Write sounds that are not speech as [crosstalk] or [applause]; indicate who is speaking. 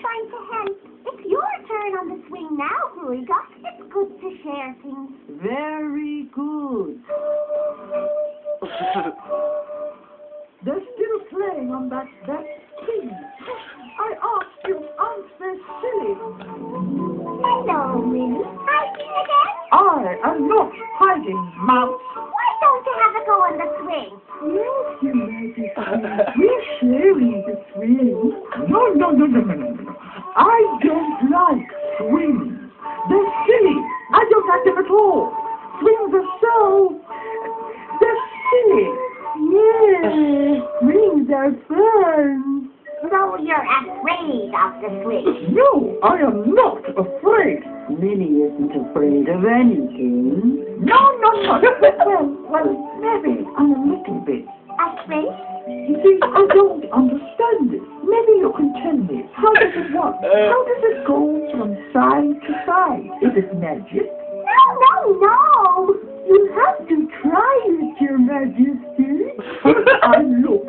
Speaker 1: trying to. It's your turn on the swing now, Hulga. It's good to share things.
Speaker 2: Very good. [gasps] [laughs] They're still playing on that, that thing. I asked you, aren't they silly?
Speaker 1: Hello, Winnie. Hiding again?
Speaker 2: I am not hiding, Mouse.
Speaker 1: Why don't you have a go on the swing?
Speaker 2: Yes, Your Majesty. We're sharing the swing. No, no, no, no, no, no, no. I don't like swings. They're silly. I don't like them at all. Swings are so... They're silly. Yes, swings are fun.
Speaker 1: So you're afraid of the swing.
Speaker 2: No, I am not afraid.
Speaker 3: Minnie isn't afraid of anything.
Speaker 2: No, no, no. [laughs] well, well, maybe I'm a little bit.
Speaker 1: Ashman?
Speaker 2: You see, I don't understand it. Maybe you can tell me. How does it work? Uh, How does it go from side to side? Is it magic?
Speaker 1: No, no, no!
Speaker 2: You have to try it, Your Majesty. [laughs] I look